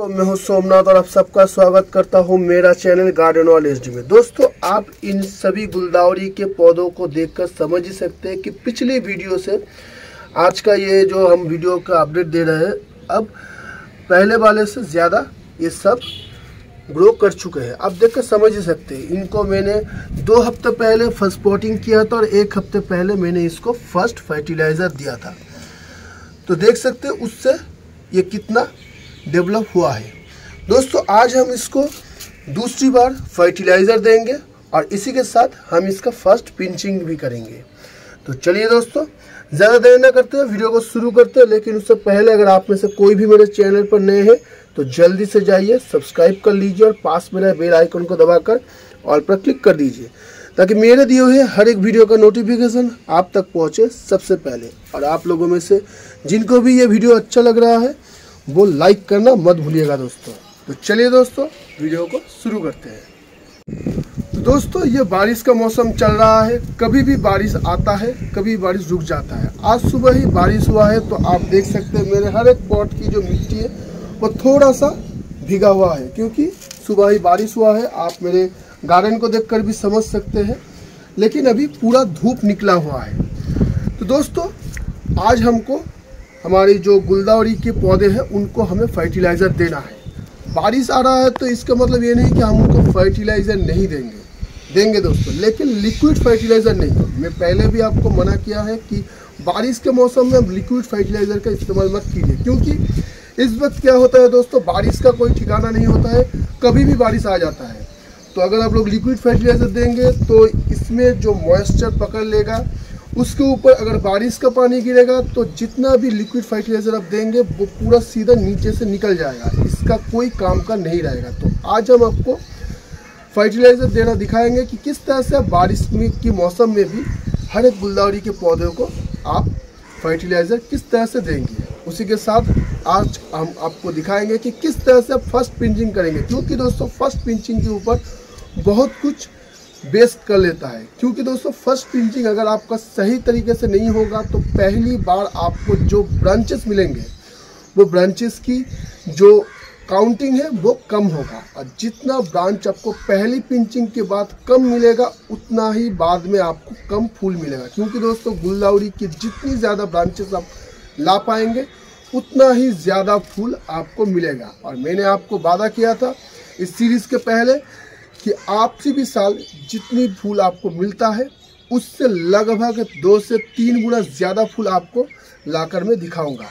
तो मैं हूँ सोमनाथ और आप सबका स्वागत करता हूँ मेरा चैनल गार्डन एस में। दोस्तों, आप इन सभी गुलदावरी के पौधों को देखकर समझ ही सकते हैं कि पिछली वीडियो से आज का ये जो हम वीडियो का अपडेट दे रहे हैं, अब पहले वाले से ज़्यादा ये सब ग्रो कर चुके हैं। आप देख कर समझ ही सकते हैं। इनको मैंने दो हफ़्ते पहले फ़र्स्ट पोटिंग किया था और एक हफ़्ते पहले मैंने इसको फ़र्स्ट फर्टिलाइज़र दिया था। तो देख सकते उससे ये कितना डेवलप हुआ है। दोस्तों, आज हम इसको दूसरी बार फर्टिलाइज़र देंगे और इसी के साथ हम इसका फ़र्स्ट पिंचिंग भी करेंगे। तो चलिए दोस्तों, ज़्यादा देर ना करते हैं वीडियो को शुरू करते हैं, लेकिन उससे पहले अगर आप में से कोई भी मेरे चैनल पर नए हैं तो जल्दी से जाइए सब्सक्राइब कर लीजिए और पास में रहे बेल आइकन को दबाकर ऑल पर क्लिक कर दीजिए, ताकि मेरे दिए हुए हर एक वीडियो का नोटिफिकेशन आप तक पहुँचे सबसे पहले। और आप लोगों में से जिनको भी ये वीडियो अच्छा लग रहा है वो लाइक करना मत भूलिएगा दोस्तों। तो चलिए दोस्तों वीडियो को शुरू करते हैं। तो दोस्तों, ये बारिश का मौसम चल रहा है। कभी भी बारिश आता है, कभी बारिश रुक जाता है। आज सुबह ही बारिश हुआ है तो आप देख सकते हैं मेरे हर एक पॉट की जो मिट्टी है, वो थोड़ा सा भिगा हुआ है। क्योंकि सुबह ही बारिश हुआ है, आप मेरे गार्डन को देखकर भी समझ सकते हैं। लेकिन अभी पूरा धूप निकला हुआ है। तो दोस्तों, आज हमको हमारी जो गुलदावरी के पौधे हैं, उनको हमें फर्टिलाइज़र देना है। बारिश आ रहा है तो इसका मतलब ये नहीं कि हम उनको फर्टिलाइज़र नहीं देंगे। देंगे दोस्तों, लेकिन लिक्विड फर्टिलाइज़र नहीं। मैं पहले भी आपको मना किया है कि बारिश के मौसम में लिक्विड फर्टिलाइज़र का इस्तेमाल मत कीजिए, क्योंकि इस वक्त क्या होता है दोस्तों, बारिश का कोई ठिकाना नहीं होता है, कभी भी बारिश आ जाता है। तो अगर आप लोग लिक्विड फर्टिलाइज़र देंगे तो इसमें जो मॉइस्चर पकड़ लेगा उसके ऊपर अगर बारिश का पानी गिरेगा तो जितना भी लिक्विड फर्टिलाइज़र आप देंगे, वो पूरा सीधा नीचे से निकल जाएगा। इसका कोई काम का नहीं रहेगा। तो आज हम आपको फर्टिलाइज़र देना दिखाएँगे कि किस तरह से बारिश में की मौसम में भी हर एक गुलदावरी के पौधों को आप फर्टिलाइज़र किस तरह से देंगे। उसी के साथ आज हम आपको दिखाएँगे कि किस तरह से फ़र्स्ट पिंचिंग करेंगे। क्योंकि दोस्तों फ़र्स्ट पिंचिंग के ऊपर बहुत कुछ बेस्ट कर लेता है। क्योंकि दोस्तों फ़र्स्ट पिंचिंग अगर आपका सही तरीके से नहीं होगा तो पहली बार आपको जो ब्रांचेस मिलेंगे, वो ब्रांचेस की जो काउंटिंग है, वो कम होगा। और जितना ब्रांच आपको पहली पिंचिंग के बाद कम मिलेगा, उतना ही बाद में आपको कम फूल मिलेगा। क्योंकि दोस्तों गुलदावरी की जितनी ज़्यादा ब्रांचेस आप ला पाएँगे, उतना ही ज़्यादा फूल आपको मिलेगा। और मैंने आपको वादा किया था, इस सीरीज़ के पहले कि आपसी भी साल जितनी फूल आपको मिलता है, उससे लगभग दो से तीन गुना ज़्यादा फूल आपको लाकर मैं दिखाऊँगा।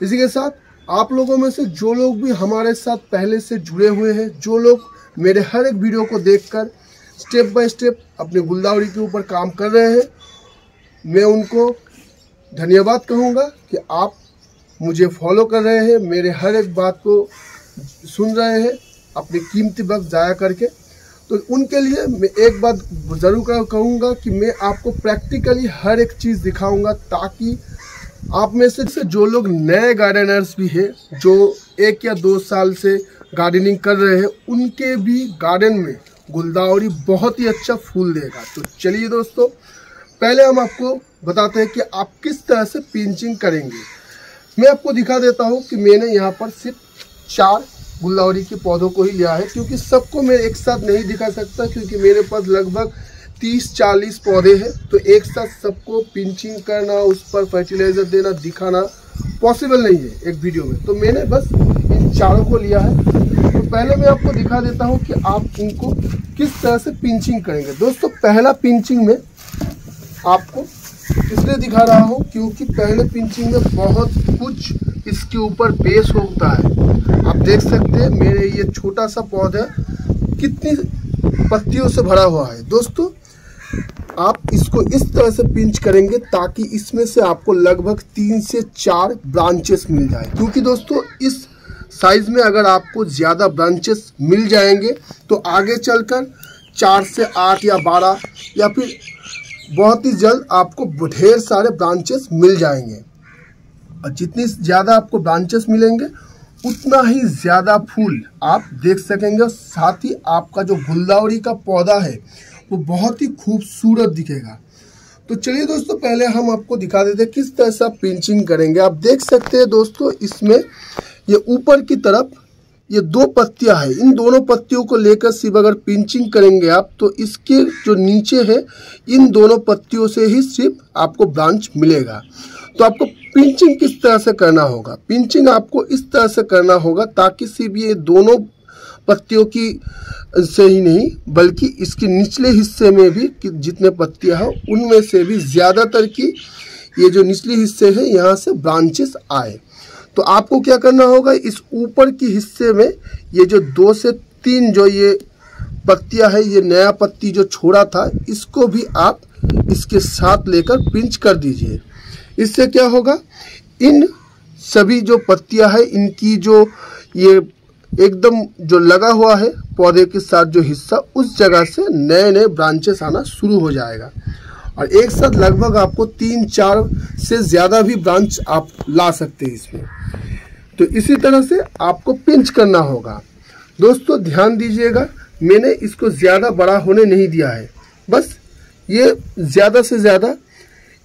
इसी के साथ आप लोगों में से जो लोग भी हमारे साथ पहले से जुड़े हुए हैं, जो लोग मेरे हर एक वीडियो को देखकर स्टेप बाय स्टेप अपने गुलदावरी के ऊपर काम कर रहे हैं, मैं उनको धन्यवाद कहूँगा कि आप मुझे फॉलो कर रहे हैं, मेरे हर एक बात को सुन रहे हैं, अपनी कीमती वक्त ज़ाया करके। तो उनके लिए मैं एक बात ज़रूर कहूँगा कि मैं आपको प्रैक्टिकली हर एक चीज़ दिखाऊँगा ताकि आप में से जो लोग नए गार्डनर्स भी हैं, जो एक या दो साल से गार्डनिंग कर रहे हैं, उनके भी गार्डन में गुलदावरी बहुत ही अच्छा फूल देगा। तो चलिए दोस्तों, पहले हम आपको बताते हैं कि आप किस तरह से पिंचिंग करेंगे। मैं आपको दिखा देता हूँ कि मैंने यहाँ पर सिर्फ़ चार गुलदावरी के पौधों को ही लिया है, क्योंकि सबको मैं एक साथ नहीं दिखा सकता, क्योंकि मेरे पास लगभग तीस, चालीस पौधे हैं तो एक साथ सबको पिंचिंग करना, उस पर फर्टिलाइज़र देना, दिखाना पॉसिबल नहीं है एक वीडियो में। तो मैंने बस इन चारों को लिया है। तो पहले मैं आपको दिखा देता हूँ कि आप इनको किस तरह से पिंचिंग करेंगे। दोस्तों, पहला पिंचिंग में आपको इसलिए दिखा रहा हूँ, क्योंकि पहले पिंचिंग में बहुत कुछ इसके ऊपर बेस होता है। आप देख सकते हैं, मेरे ये छोटा सा पौधा कितनी पत्तियों से भरा हुआ है। दोस्तों, आप इसको इस तरह से पिंच करेंगे ताकि इसमें से आपको लगभग तीन से चार ब्रांचेस मिल जाए। क्योंकि दोस्तों, इस साइज़ में अगर आपको ज़्यादा ब्रांचेस मिल जाएँगे तो आगे चलकर चार से आठ या बारह या फिर बहुत ही जल्द आपको ढेर सारे ब्रांचेस मिल जाएँगे। और जितनी ज़्यादा आपको ब्रांचेस मिलेंगे, उतना ही ज़्यादा फूल आप देख सकेंगे। साथ ही आपका जो गुलदावरी का पौधा है, वो बहुत ही खूबसूरत दिखेगा। तो चलिए दोस्तों, पहले हम आपको दिखा देते हैं किस तरह से आप पिंचिंग करेंगे। आप देख सकते हैं दोस्तों, इसमें ये ऊपर की तरफ़ ये दो पत्तियाँ हैं। इन दोनों पत्तियों को लेकर सिर्फ़ अगर पिंचिंग करेंगे आप तो इसके जो नीचे है, इन दोनों पत्तियों से ही सिर्फ़ आपको ब्रांच मिलेगा। तो आपको पिंचिंग किस तरह से करना होगा? पिंचिंग आपको इस तरह से करना होगा ताकि सिर्फ़ ये दोनों पत्तियों की से ही नहीं, बल्कि इसके निचले हिस्से में भी जितने पत्तियाँ हैं, उनमें से भी ज़्यादातर की ये जो निचले हिस्से हैं, यहाँ से ब्रांचेस आए। तो आपको क्या करना होगा? इस ऊपर के हिस्से में ये जो दो से तीन जो ये पत्तियाँ है, ये नया पत्ती जो छोड़ा था, इसको भी आप इसके साथ लेकर पिंच कर दीजिए। इससे क्या होगा? इन सभी जो पत्तियाँ हैं, इनकी जो ये एकदम जो लगा हुआ है, पौधे के साथ जो हिस्सा, उस जगह से नए नए ब्रांचेस आना शुरू हो जाएगा। और एक साथ लगभग आपको तीन चार से ज़्यादा भी ब्रांच आप ला सकते हैं इसमें। तो इसी तरह से आपको पिंच करना होगा। दोस्तों, ध्यान दीजिएगा, मैंने इसको ज़्यादा बड़ा होने नहीं दिया है। बस ये ज़्यादा से ज़्यादा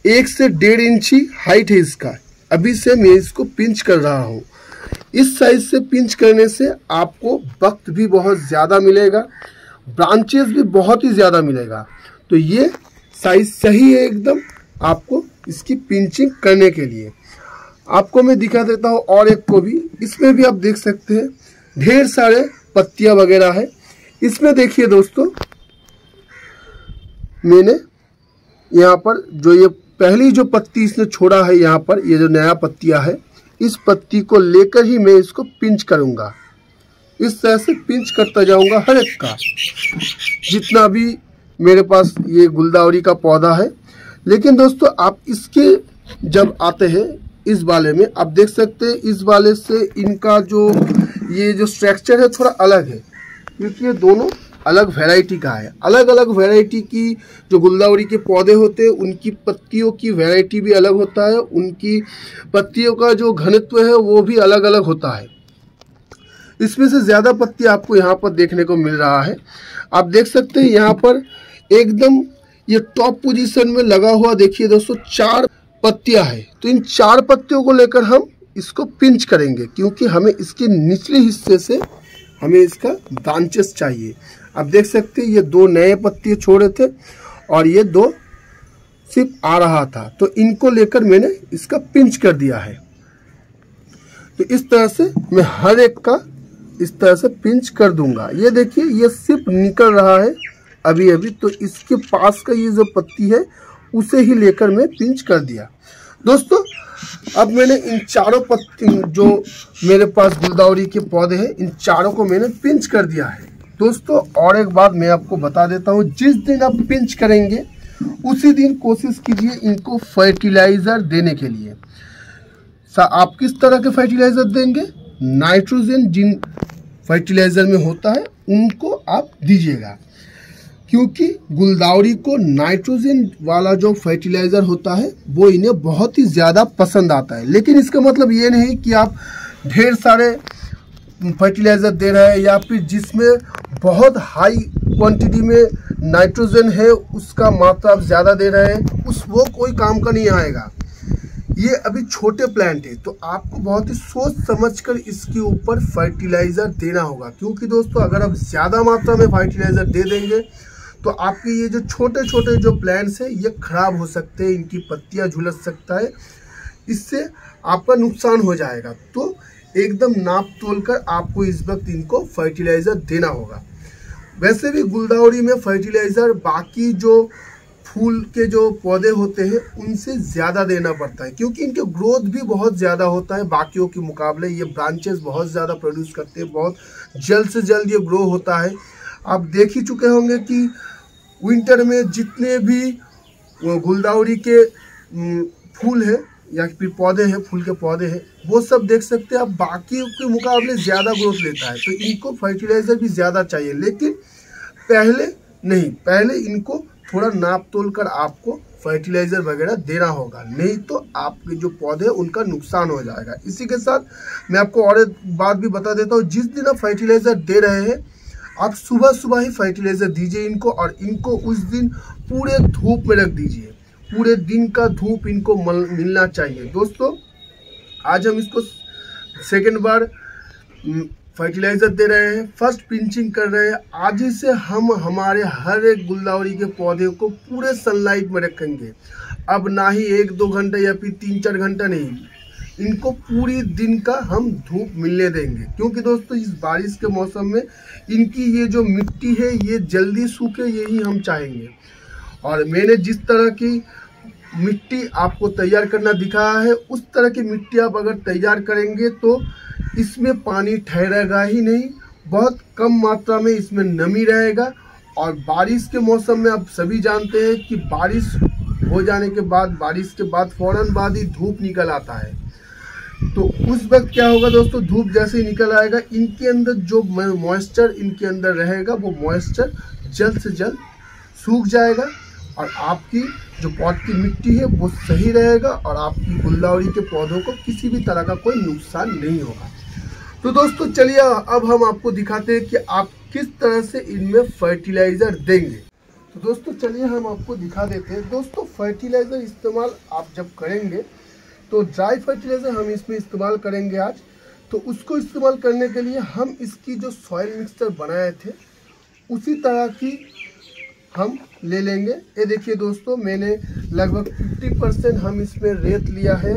एक से डेढ़ इंची हाइट है इसका। अभी से मैं इसको पिंच कर रहा हूँ। इस साइज़ से पिंच करने से आपको वक्त भी बहुत ज़्यादा मिलेगा ब्रांचेस भी बहुत ही ज़्यादा मिलेगा। तो ये साइज़ सही है एकदम आपको इसकी पिंचिंग करने के लिए। आपको मैं दिखा देता हूँ और एक को भी। इसमें भी आप देख सकते हैं, ढेर सारे पत्तियाँ वगैरह है। इसमें देखिए दोस्तों, मैंने यहाँ पर जो ये पहली जो पत्ती इसने छोड़ा है यहाँ पर, ये जो नया पत्तियाँ है, इस पत्ती को लेकर ही मैं इसको पिंच करूँगा। इस तरह से पिंच करता जाऊँगा हर एक का। जितना भी मेरे पास ये गुलदावरी का पौधा है, लेकिन दोस्तों आप इसके जब आते हैं इस वाले में, आप देख सकते हैं इस वाले से इनका जो ये जो स्ट्रक्चर है थोड़ा अलग है, क्योंकि ये दोनों अलग वैरायटी का है। अलग अलग वैरायटी की जो गुलदावरी के पौधे होते हैं, उनकी पत्तियों की वैरायटी भी अलग होता है, उनकी पत्तियों का जो घनत्व है, वो भी अलग अलग होता है। इसमें से ज़्यादा पत्ती आपको यहाँ पर देखने को मिल रहा है। आप देख सकते हैं यहाँ पर एकदम ये टॉप पोजीशन में लगा हुआ, देखिए दोस्तों, चार पत्तियाँ है। तो इन चार पत्तियों को लेकर हम इसको पिंच करेंगे, क्योंकि हमें इसके निचले हिस्से से हमें इसका ब्रांचेस चाहिए। आप देख सकते हैं, ये दो नए पत्ते छोड़े थे और ये दो सिर्फ़ आ रहा था। तो इनको लेकर मैंने इसका पिंच कर दिया है। तो इस तरह से मैं हर एक का इस तरह से पिंच कर दूँगा। ये देखिए, ये सिर्फ़ निकल रहा है अभी अभी तो इसके पास का ये जो पत्ती है, उसे ही लेकर मैं पिंच कर दिया। दोस्तों, अब मैंने इन चारों पत्ती जो मेरे पास गुलदावरी के पौधे हैं, इन चारों को मैंने पिंच कर दिया है। दोस्तों, और एक बात मैं आपको बता देता हूँ, जिस दिन आप पिंच करेंगे, उसी दिन कोशिश कीजिए इनको फर्टिलाइज़र देने के लिए। आप किस तरह के फर्टिलाइज़र देंगे? नाइट्रोजन जिन फर्टिलाइज़र में होता है, उनको आप दीजिएगा। क्योंकि गुलदावरी को नाइट्रोजन वाला जो फर्टिलाइज़र होता है, वो इन्हें बहुत ही ज़्यादा पसंद आता है। लेकिन इसका मतलब ये नहीं कि आप ढेर सारे फर्टिलाइज़र दे रहा है या फिर जिसमें बहुत हाई क्वांटिटी में नाइट्रोजन है, उसका मात्रा आप ज़्यादा दे रहे हैं, उस वो कोई काम का नहीं आएगा। ये अभी छोटे प्लांट है तो आपको बहुत ही सोच समझकर इसके ऊपर फर्टिलाइज़र देना होगा। क्योंकि दोस्तों, अगर आप ज़्यादा मात्रा में फर्टिलाइज़र दे देंगे तो आपके ये जो छोटे छोटे जो प्लांट्स है, ये खराब हो सकते हैं, इनकी पत्तियाँ झुलस सकता है, इससे आपका नुकसान हो जाएगा। तो एकदम नाप तोल कर आपको इस वक्त इनको फर्टिलाइज़र देना होगा। वैसे भी गुलदावरी में फर्टिलाइज़र बाकी जो फूल के जो पौधे होते हैं, उनसे ज़्यादा देना पड़ता है, क्योंकि इनके ग्रोथ भी बहुत ज़्यादा होता है, बाकियों के मुकाबले ये ब्रांचेस बहुत ज़्यादा प्रोड्यूस करते हैं, बहुत जल्द से जल्द ये ग्रो होता है। आप देख ही चुके होंगे कि विंटर में जितने भी गुलदावरी के फूल हैं या फिर पौधे हैं, फूल के पौधे हैं, वो सब देख सकते हैं। आप बाकी के मुकाबले ज़्यादा ग्रोथ लेता है तो इनको फर्टिलाइज़र भी ज़्यादा चाहिए। लेकिन पहले नहीं, पहले इनको थोड़ा नाप तोल कर आपको फर्टिलाइज़र वगैरह देना होगा। नहीं तो आपके जो पौधे उनका नुकसान हो जाएगा। इसी के साथ मैं आपको और एक बात भी बता देता हूँ, जिस दिन आप फर्टिलाइज़र दे रहे हैं, आप सुबह सुबह ही फर्टिलाइज़र दीजिए इनको और इनको उस दिन पूरे धूप में रख दीजिए। पूरे दिन का धूप इनको मल, मिलना चाहिए। दोस्तों, आज हम इसको सेकेंड बार फर्टिलाइज़र दे रहे हैं फ़र्स्ट पिंचिंग कर रहे हैं। आज ही से हम, हमारे हर एक गुलदावरी के पौधे को पूरे सनलाइट में रखेंगे। अब ना ही एक, दो घंटे या फिर तीन, चार घंटा नहीं, इनको पूरी दिन का हम धूप मिलने देंगे। क्योंकि दोस्तों, इस बारिश के मौसम में इनकी ये जो मिट्टी है, ये जल्दी सूखे यही हम चाहेंगे। और मैंने जिस तरह की मिट्टी आपको तैयार करना दिखाया है, उस तरह की मिट्टी आप अगर तैयार करेंगे तो इसमें पानी ठहरेगा ही नहीं, बहुत कम मात्रा में इसमें नमी रहेगा। और बारिश के मौसम में आप सभी जानते हैं कि बारिश हो जाने के बाद, बारिश के बाद फ़ौरन बाद ही धूप निकल आता है। तो उस वक्त क्या होगा दोस्तों, धूप जैसे ही निकल आएगा, इनके अंदर जो मॉइस्चर इनके अंदर रहेगा, वो मॉइस्चर जल्द से जल्द सूख जाएगा। और आपकी जो पॉट की मिट्टी है, वो सही रहेगा और आपकी गुलदावरी के पौधों को किसी भी तरह का कोई नुकसान नहीं होगा। तो दोस्तों, चलिए अब हम आपको दिखाते हैं कि आप किस तरह से इनमें फर्टिलाइज़र देंगे। तो दोस्तों, चलिए हम आपको दिखा देते हैं। दोस्तों फर्टिलाइज़र इस्तेमाल आप जब करेंगे तो ड्राई फर्टिलाइज़र हम इसमें इस्तेमाल करेंगे आज। तो उसको इस्तेमाल करने के लिए हम इसकी जो सॉइल मिक्सचर बनाए थे, उसी तरह की हम ले लेंगे। ये देखिए दोस्तों, मैंने लगभग 50 परसेंट हम इसमें रेत लिया है।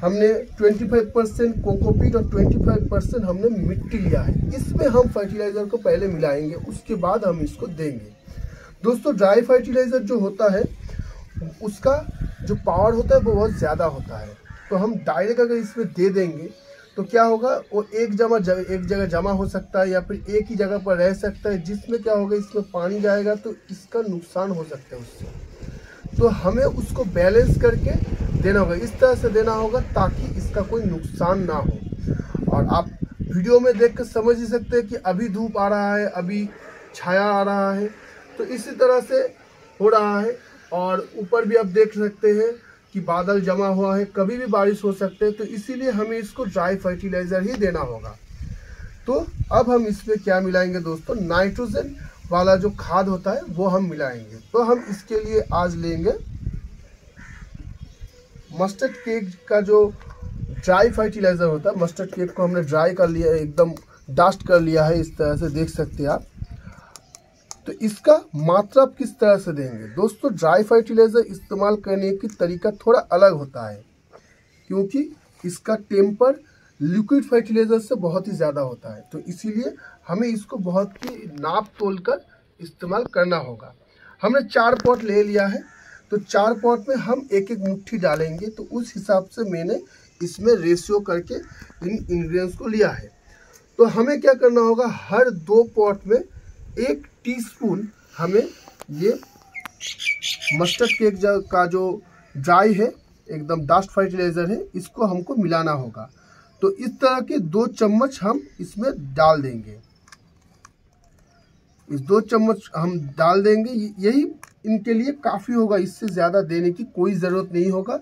हमने 25 परसेंट कोकोपीट और 25 परसेंट हमने मिट्टी लिया है। इसमें हम फर्टिलाइज़र को पहले मिलाएँगे, उसके बाद हम इसको देंगे। दोस्तों ड्राई फर्टिलाइज़र जो होता है, उसका जो पावर होता है, वो बहुत ज़्यादा होता है। तो हम डायरेक्ट अगर इसमें दे देंगे तो क्या होगा? वो एक जमा एक जगह जमा हो सकता है या फिर एक ही जगह पर रह सकता है, जिसमें क्या होगा? इसमें पानी जाएगा तो इसका नुकसान हो सकता है उससे। तो हमें उसको बैलेंस करके देना होगा। इस तरह से देना होगा ताकि इसका कोई नुकसान ना हो। और आप वीडियो में देख कर समझ ही सकते हैं कि अभी धूप आ रहा है, अभी छाया आ रहा है। तो इसी तरह से हो रहा है। और ऊपर भी आप देख सकते हैं कि बादल जमा हुआ है, कभी भी बारिश हो सकते हैं तो इसीलिए हमें इसको ड्राई फर्टिलाइज़र ही देना होगा। तो अब हम इसमें क्या मिलाएँगे दोस्तों? नाइट्रोजन वाला जो खाद होता है, वो हम मिलाएँगे। तो हम इसके लिए आज लेंगे मस्टर्ड केक का जो ड्राई फर्टिलाइज़र होता है मस्टर्ड केक को हमने ड्राई कर लिया एकदम डस्ट कर लिया है, इस तरह से देख सकते हैं आप। तो इसका मात्रा आप किस तरह से देंगे? दोस्तों ड्राई फर्टिलाइज़र इस्तेमाल करने की तरीका थोड़ा अलग होता है, क्योंकि इसका टेम्पर लिक्विड फर्टिलाइज़र से बहुत ही ज़्यादा होता है। तो इसीलिए हमें इसको बहुत ही नाप तोल कर इस्तेमाल करना होगा। हमने चार पॉट ले लिया है तो चार पॉट में हम एक एक मुट्ठी डालेंगे। तो उस हिसाब से मैंने इसमें रेशियो करके इन इंग्रेडिएंट्स को लिया है। तो हमें क्या करना होगा? हर दो पॉट में एक टीस्पून हमें ये मस्टर्ड केक का जो ड्राई है, एकदम डस्ट फर्टिलाइज़र है, इसको हमको मिलाना होगा। तो इस तरह के दो चम्मच हम इसमें डाल देंगे। इस दो चम्मच हम डाल देंगे। यही इनके लिए काफ़ी होगा। इससे ज़्यादा देने की कोई ज़रूरत नहीं होगा।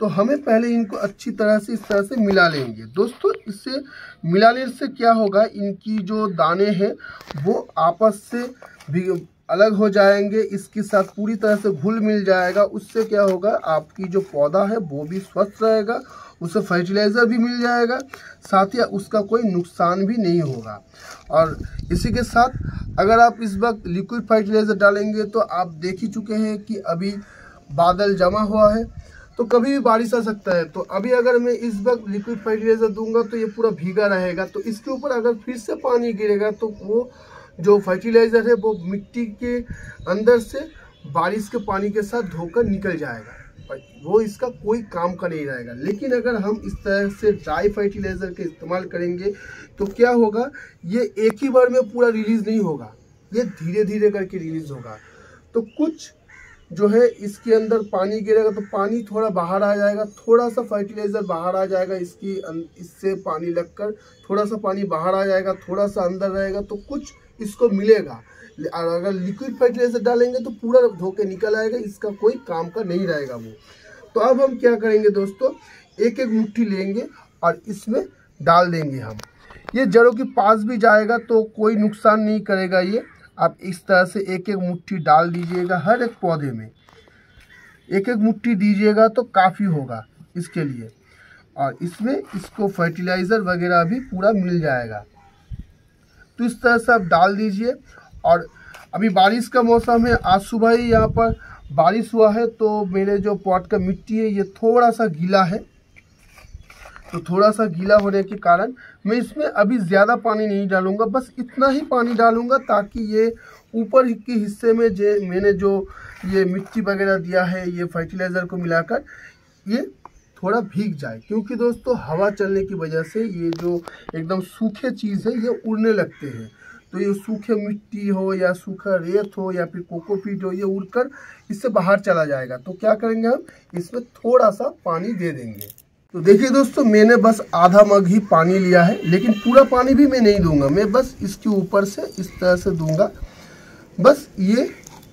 तो हमें पहले इनको अच्छी तरह से इस तरह से मिला लेंगे। दोस्तों, इससे मिलाने से क्या होगा? इनकी जो दाने हैं, वो आपस से भी अलग हो जाएँगे, इसके साथ पूरी तरह से घुल मिल जाएगा। उससे क्या होगा? आपकी जो पौधा है, वो भी स्वस्थ रहेगा, उसे फर्टिलाइज़र भी मिल जाएगा, साथ ही उसका कोई नुकसान भी नहीं होगा। और इसी के साथ अगर आप इस वक्त लिक्विड फर्टिलाइज़र डालेंगे तो आप देख ही चुके हैं कि अभी बादल जमा हुआ है। तो कभी भी बारिश आ सकता है। तो अभी अगर मैं इस वक्त लिक्विड फर्टिलाइज़र दूँगा तो ये पूरा भीगा रहेगा। तो इसके ऊपर अगर फिर से पानी गिरेगा तो वो जो फर्टिलाइज़र है, वो मिट्टी के अंदर से बारिश के पानी के साथ धोकर निकल जाएगा। वो इसका कोई काम का नहीं रहेगा। लेकिन अगर हम इस तरह से ड्राई फर्टिलाइज़र का इस्तेमाल करेंगे तो क्या होगा? ये एक ही बार में पूरा रिलीज़ नहीं होगा। ये धीरे धीरे करके रिलीज़ होगा। तो कुछ जो है इसके अंदर पानी गिरेगा तो पानी थोड़ा बाहर आ जाएगा, थोड़ा सा फर्टिलाइज़र बाहर आ जाएगा इसकी इससे पानी लगकर, थोड़ा सा पानी बाहर आ जाएगा, थोड़ा सा अंदर रहेगा तो कुछ इसको मिलेगा। और अगर लिक्विड फर्टिलाइज़र डालेंगे तो पूरा धोके निकल आएगा, इसका कोई काम का नहीं रहेगा वो। तो अब हम क्या करेंगे दोस्तों एक एक मुट्ठी लेंगे और इसमें डाल देंगे हम। ये जड़ों के पास भी जाएगा तो कोई नुकसान नहीं करेगा ये। आप इस तरह से एक एक मुट्ठी डाल दीजिएगा हर एक पौधे में। एक एक मुट्ठी दीजिएगा तो काफ़ी होगा इसके लिए। और इसमें इसको फर्टिलाइज़र वगैरह भी पूरा मिल जाएगा। तो इस तरह से आप डाल दीजिए। और अभी बारिश का मौसम है, आज सुबह ही यहाँ पर बारिश हुआ है तो मेरे जो पॉट का मिट्टी है, ये थोड़ा सा गीला है। तो थोड़ा सा गीला होने के कारण मैं इसमें अभी ज़्यादा पानी नहीं डालूँगा, बस इतना ही पानी डालूँगा ताकि ये ऊपर के हिस्से में जो मैंने जो ये मिट्टी वगैरह दिया है, ये फर्टिलाइज़र को मिलाकर ये थोड़ा भीग जाए। क्योंकि दोस्तों, हवा चलने की वजह से ये जो एकदम सूखे चीज़ है, ये उड़ने लगते हैं। तो ये सूखे मिट्टी हो या सूखा रेत हो या फिर कोकोपीट हो, ये उड़कर इससे बाहर चला जाएगा। तो क्या करेंगे हम? इसमें थोड़ा सा पानी दे देंगे। तो देखिए दोस्तों, मैंने बस आधा मग ही पानी लिया है, लेकिन पूरा पानी भी मैं नहीं दूँगा। मैं बस इसके ऊपर से इस तरह से दूँगा। बस ये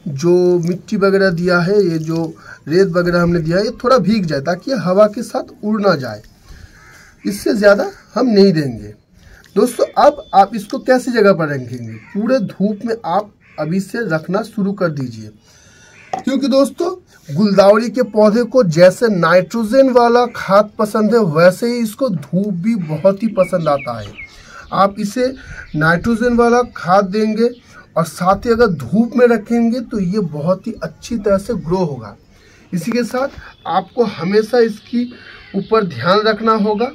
जो मिट्टी वगैरह दिया है, ये जो रेत वगैरह हमने दिया है, ये थोड़ा भीग जाए, ताकि हवा के साथ उड़ ना जाए। इससे ज़्यादा हम नहीं देंगे। दोस्तों, अब आप इसको कैसी जगह पर रखेंगे? पूरे धूप में आप अभी से रखना शुरू कर दीजिए। क्योंकि दोस्तों, गुलदावरी के पौधे को जैसे नाइट्रोजन वाला खाद पसंद है, वैसे ही इसको धूप भी बहुत ही पसंद आता है। आप इसे नाइट्रोजन वाला खाद देंगे और साथ ही अगर धूप में रखेंगे तो ये बहुत ही अच्छी तरह से ग्रो होगा। इसी के साथ आपको हमेशा इसकी ऊपर ध्यान रखना होगा।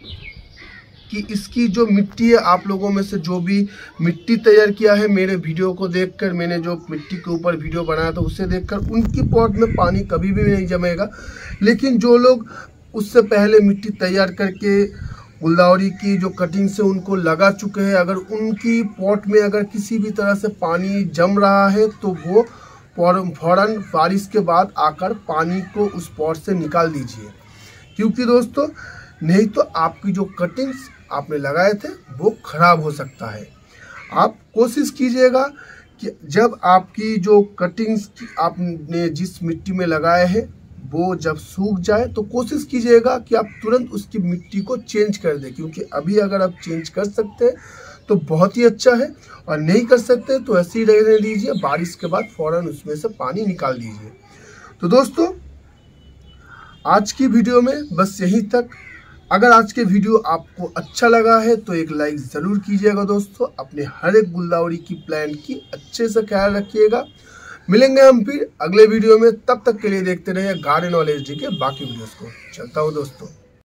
कि इसकी जो मिट्टी है, आप लोगों में से जो भी मिट्टी तैयार किया है, मेरे वीडियो को देखकर, मैंने जो मिट्टी के ऊपर वीडियो बनाया था, उसे देखकर उनकी पॉट में पानी कभी भी नहीं जमेगा। लेकिन जो लोग उससे पहले मिट्टी तैयार करके गुलदावरी की जो कटिंग से उनको लगा चुके हैं, अगर उनकी पॉट में अगर किसी भी तरह से पानी जम रहा है तो वो फ़ौरन बारिश के बाद आकर पानी को उस पॉट से निकाल दीजिए। क्योंकि दोस्तों, नहीं तो आपकी जो कटिंग्स आपने लगाए थे, वो खराब हो सकता है। आप कोशिश कीजिएगा कि जब आपकी जो कटिंग्स आपने जिस मिट्टी में लगाए हैं, वो जब सूख जाए तो कोशिश कीजिएगा कि आप तुरंत उसकी मिट्टी को चेंज कर दें, क्योंकि अभी अगर आप चेंज कर सकते हैं तो बहुत ही अच्छा है, और नहीं कर सकते तो ऐसे ही रहने दीजिए, बारिश के बाद फ़ौरन उसमें से पानी निकाल दीजिए। तो दोस्तों, आज की वीडियो में बस यहीं तक। अगर आज के वीडियो आपको अच्छा लगा है तो एक लाइक ज़रूर कीजिएगा दोस्तों। अपने हर एक गुलदावरी की प्लान की अच्छे से ख्याल रखिएगा। मिलेंगे हम फिर अगले वीडियो में। तब तक के लिए देखते रहिए गार्डन नॉलेज डी के बाकी वीडियोस को। चलता हूँ दोस्तों।